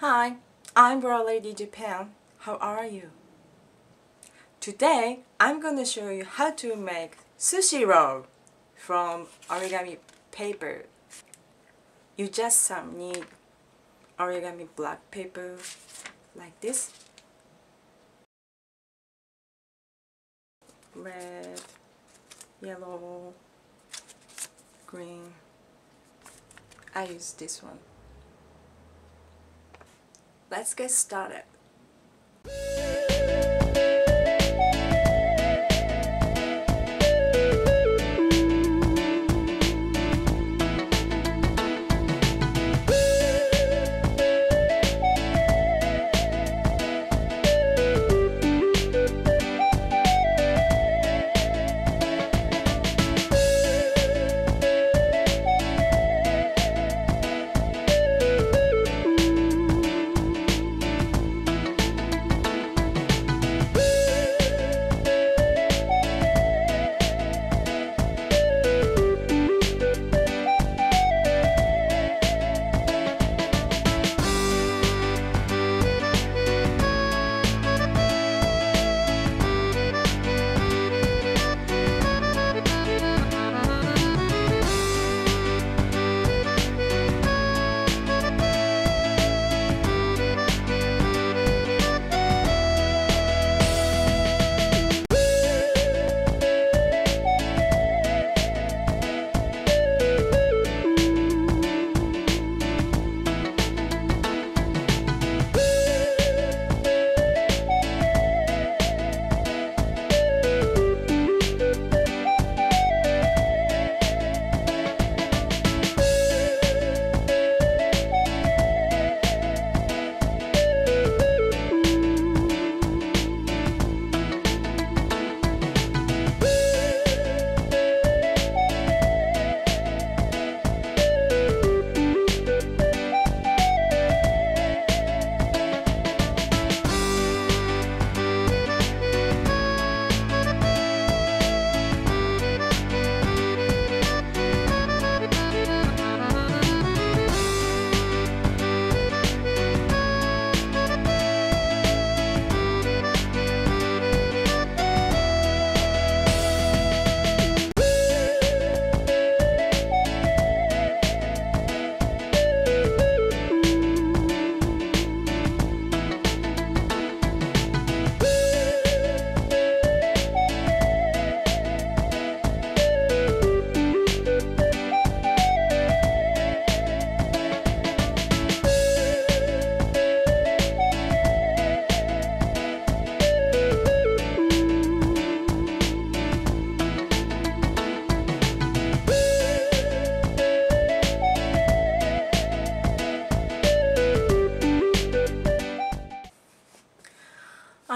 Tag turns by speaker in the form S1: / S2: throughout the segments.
S1: Hi, I'm Bra Lady Japan. How are you? Today, I'm gonna show you how to make sushi roll from origami paper. You just some need origami black paper like this. Red, yellow, green. I use this one. Let's get started.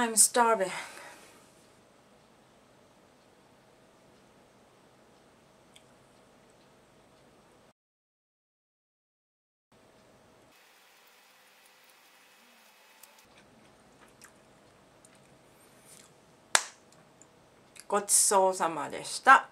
S1: I'm starving. ごちそうさまでした。